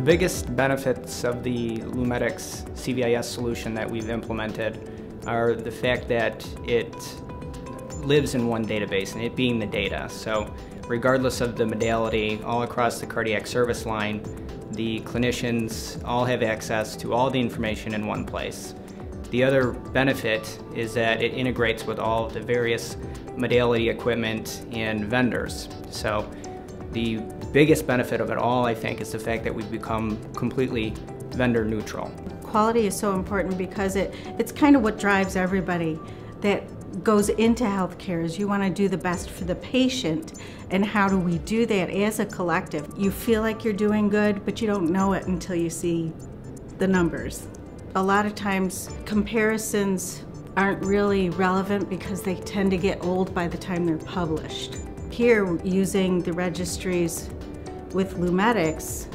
biggest benefits of the LUMEDX CVIS solution that we've implemented are the fact that it lives in one database and it being the data. So regardless of the modality, all across the cardiac service line, the clinicians all have access to all the information in one place. The other benefit is that it integrates with all the various modality equipment and vendors. So the biggest benefit of it all, I think, is the fact that we've become completely vendor neutral. Quality is so important because it, it's kind of what drives everybody that goes into healthcare is you want to do the best for the patient and how do we do that as a collective? You feel like you're doing good but you don't know it until you see the numbers. A lot of times comparisons aren't really relevant because they tend to get old by the time they're published here using the registries with LUMEDX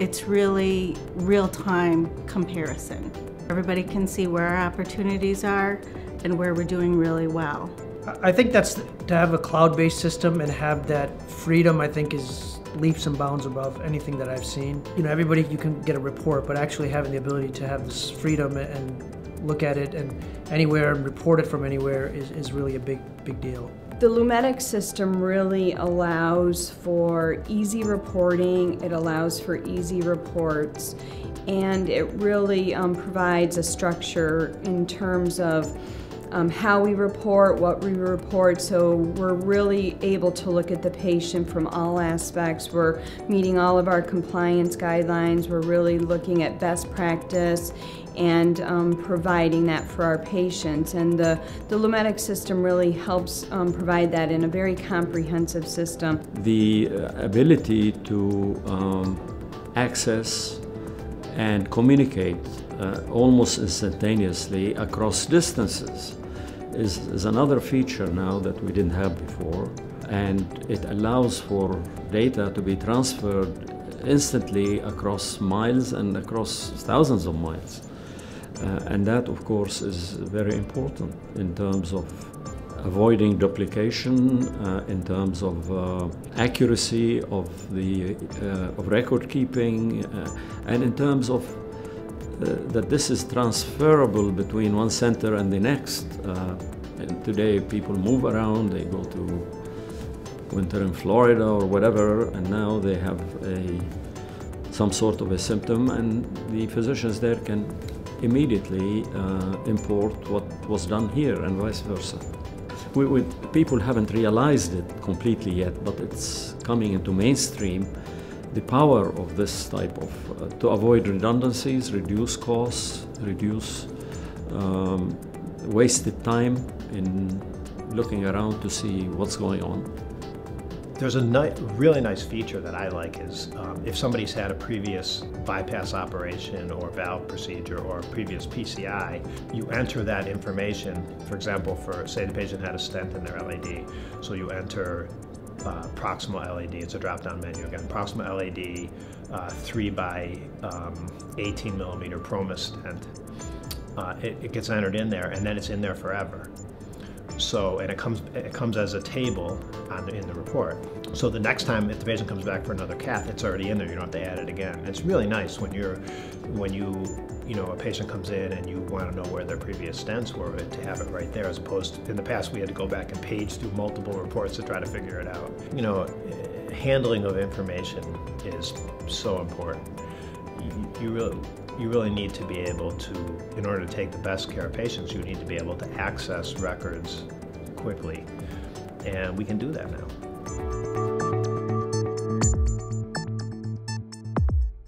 it's really real-time comparison everybody can see where our opportunities are and where we're doing really well. I think that's to have a cloud-based system and have that freedom. I think is leaps and bounds above anything that I've seen. You know, everybody you can get a report, but actually having the ability to have this freedom and look at it and anywhere and report it from anywhere is, is really a big big deal. The LUMEDX system really allows for easy reporting, it allows for easy reports, and it really um, provides a structure in terms of um, how we report, what we report, so we're really able to look at the patient from all aspects. We're meeting all of our compliance guidelines, we're really looking at best practice and um, providing that for our patients. And the, the LUMEDX system really helps um, provide that in a very comprehensive system. The uh, ability to um, access and communicate uh, almost instantaneously across distances is, is another feature now that we didn't have before. And it allows for data to be transferred instantly across miles and across thousands of miles. Uh, and that, of course, is very important in terms of avoiding duplication, uh, in terms of uh, accuracy of the uh, of record keeping, uh, and in terms of that this is transferable between one center and the next. Uh, and today people move around, they go to winter in Florida or whatever, and now they have a some sort of a symptom, and the physicians there can immediately uh, import what was done here and vice versa. We, we, people haven't realized it completely yet, but it's coming into mainstream the power of this type of, uh, to avoid redundancies, reduce costs, reduce um, wasted time in looking around to see what's going on. There's a ni really nice feature that I like is um, if somebody's had a previous bypass operation or valve procedure or previous PCI, you enter that information, for example, for say the patient had a stent in their LAD, so you enter uh, proximal LAD. It's a drop-down menu again. Proximal LAD, uh, three by um, 18 millimeter Promus stent. Uh, it, it, gets entered in there, and then it's in there forever. So, and it comes it comes as a table the, in the report. So the next time if the patient comes back for another cath, it's already in there. You don't have to add it again. It's really nice when you're when you you know, a patient comes in and you want to know where their previous stents were, to have it right there, as opposed to in the past we had to go back and page through multiple reports to try to figure it out. You know, handling of information is so important. You, you really, you really need to be able to, in order to take the best care of patients, you need to be able to access records quickly. And we can do that now.